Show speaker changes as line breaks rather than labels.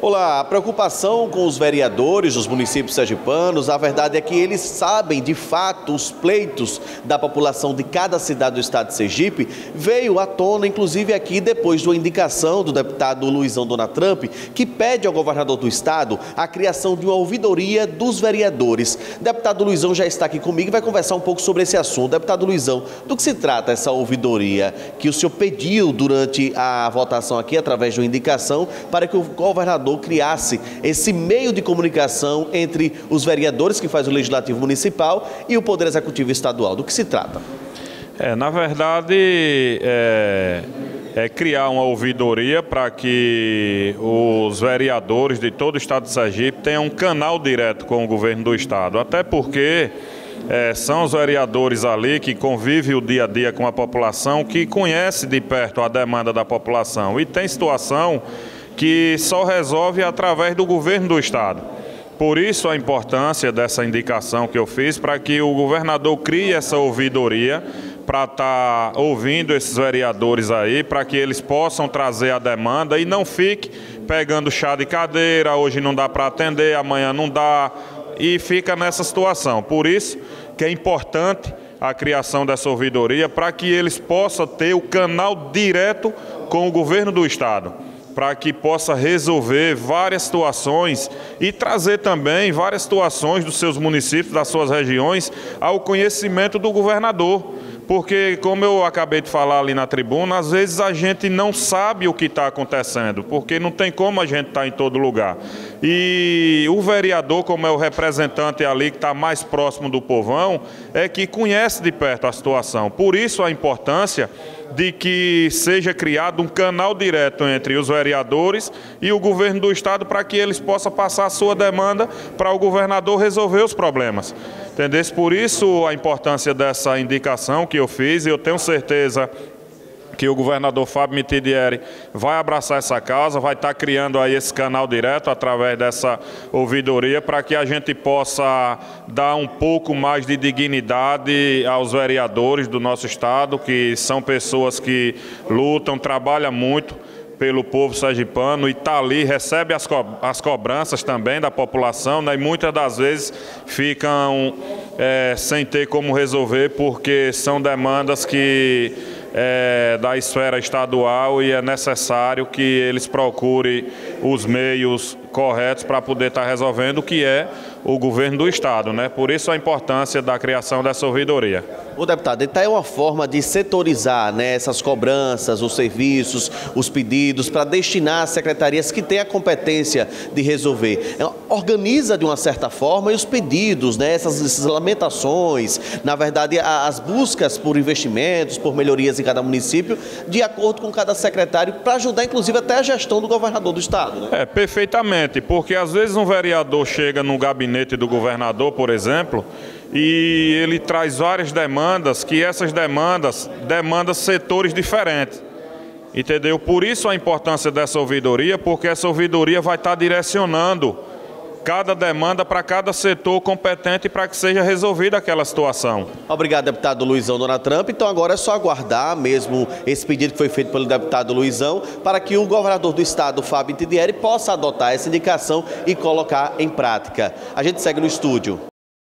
Olá, a preocupação com os vereadores dos municípios sergipanos, a verdade é que eles sabem de fato os pleitos da população de cada cidade do estado de Sergipe, veio à tona inclusive aqui depois de uma indicação do deputado Luizão Trump, que pede ao governador do estado a criação de uma ouvidoria dos vereadores. Deputado Luizão já está aqui comigo e vai conversar um pouco sobre esse assunto. Deputado Luizão, do que se trata essa ouvidoria que o senhor pediu durante a votação aqui, através de uma indicação, para que o governador governador criasse esse meio de comunicação entre os vereadores que faz o Legislativo Municipal e o Poder Executivo Estadual. Do que se trata?
É, na verdade, é, é criar uma ouvidoria para que os vereadores de todo o Estado de Sergipe tenham um canal direto com o governo do Estado. Até porque é, são os vereadores ali que convivem o dia a dia com a população, que conhece de perto a demanda da população. E tem situação que só resolve através do governo do estado. Por isso a importância dessa indicação que eu fiz para que o governador crie essa ouvidoria para estar tá ouvindo esses vereadores aí, para que eles possam trazer a demanda e não fique pegando chá de cadeira, hoje não dá para atender, amanhã não dá, e fica nessa situação. Por isso que é importante a criação dessa ouvidoria para que eles possam ter o canal direto com o governo do estado para que possa resolver várias situações e trazer também várias situações dos seus municípios, das suas regiões, ao conhecimento do governador. Porque, como eu acabei de falar ali na tribuna, às vezes a gente não sabe o que está acontecendo, porque não tem como a gente estar tá em todo lugar. E o vereador, como é o representante ali que está mais próximo do povão, é que conhece de perto a situação. Por isso a importância de que seja criado um canal direto entre os vereadores e o governo do estado para que eles possam passar a sua demanda para o governador resolver os problemas. Entendeu? Por isso a importância dessa indicação que eu fiz, e eu tenho certeza que o governador Fábio Mitidieri vai abraçar essa causa, vai estar criando aí esse canal direto através dessa ouvidoria para que a gente possa dar um pouco mais de dignidade aos vereadores do nosso estado, que são pessoas que lutam, trabalham muito pelo povo sergipano e está ali, recebe as, co as cobranças também da população né, e muitas das vezes ficam é, sem ter como resolver porque são demandas que é, da esfera estadual e é necessário que eles procurem os meios corretos para poder estar tá resolvendo, o que é o governo do Estado. Né? Por isso a importância da criação dessa ouvidoria.
O deputado, então é uma forma de setorizar né, essas cobranças, os serviços, os pedidos, para destinar às secretarias que têm a competência de resolver. É, organiza de uma certa forma os pedidos, né, essas, essas lamentações, na verdade, as buscas por investimentos, por melhorias em cada município, de acordo com cada secretário, para ajudar, inclusive, até a gestão do governador do Estado. Né?
É, perfeitamente, porque às vezes um vereador chega no gabinete do governador, por exemplo, e ele traz várias demandas, que essas demandas demandam setores diferentes. Entendeu? Por isso a importância dessa ouvidoria, porque essa ouvidoria vai estar direcionando cada demanda para cada setor competente para que seja resolvida aquela situação.
Obrigado, deputado Luizão Dona Trump. Então agora é só aguardar mesmo esse pedido que foi feito pelo deputado Luizão para que o governador do estado, Fábio Tidieri, possa adotar essa indicação e colocar em prática. A gente segue no estúdio.